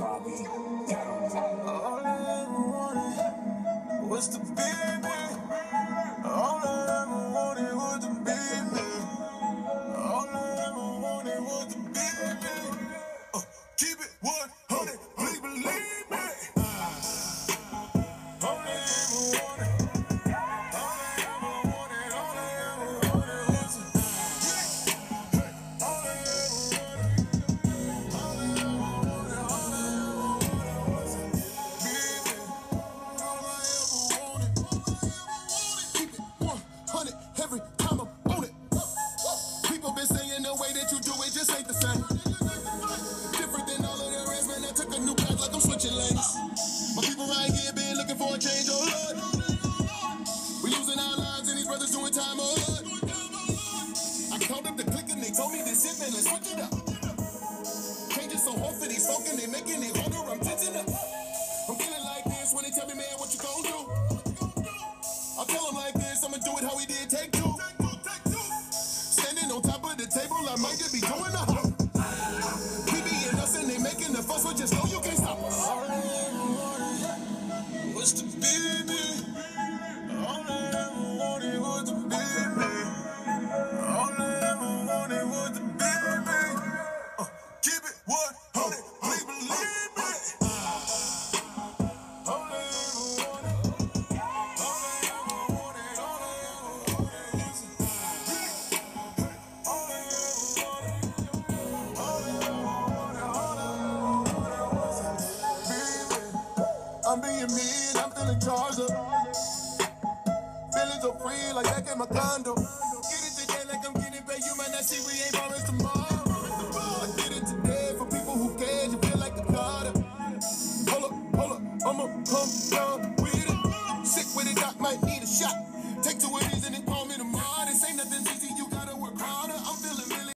Bobby. All I ever wanted was to be with ain't the same. Different than all of the rest, man. I took a new path like I'm switching lanes. My people right here been looking for a change, oh Lord. We losing our lives and these brothers doing time, oh Lord. I called up the click and they told me this shit, man. Let's switch it up. Changes so hard for these folk and they making it harder. Uh, I'm being mean, I'm feeling charged up. Feeling so free, like back in my condo. Sick with it, doc might need a shot. Take two of these and